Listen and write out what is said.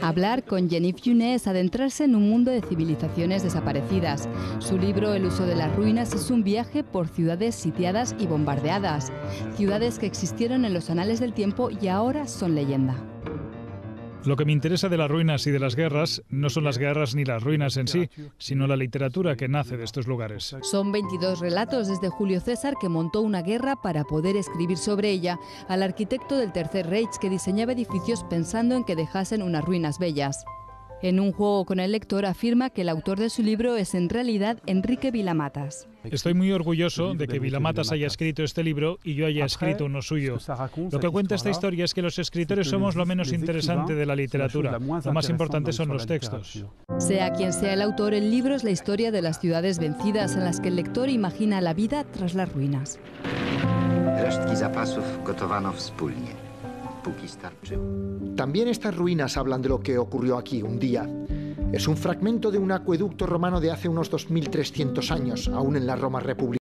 Hablar con Jennifer Yune es adentrarse en un mundo de civilizaciones desaparecidas. Su libro El uso de las ruinas es un viaje por ciudades sitiadas y bombardeadas, ciudades que existieron en los anales del tiempo y ahora son leyenda. Lo que me interesa de las ruinas y de las guerras no son las guerras ni las ruinas en sí, sino la literatura que nace de estos lugares. Son 22 relatos desde Julio César que montó una guerra para poder escribir sobre ella, al arquitecto del Tercer Reich que diseñaba edificios pensando en que dejasen unas ruinas bellas. En un juego con el lector afirma que el autor de su libro es en realidad Enrique Vilamatas. Estoy muy orgulloso de que Vilamatas haya escrito este libro y yo haya escrito uno suyo. Lo que cuenta esta historia es que los escritores somos lo menos interesante de la literatura. Lo más importante son los textos. Sea quien sea el autor, el libro es la historia de las ciudades vencidas en las que el lector imagina la vida tras las ruinas. También estas ruinas hablan de lo que ocurrió aquí un día. Es un fragmento de un acueducto romano de hace unos 2300 años, aún en la Roma republicana.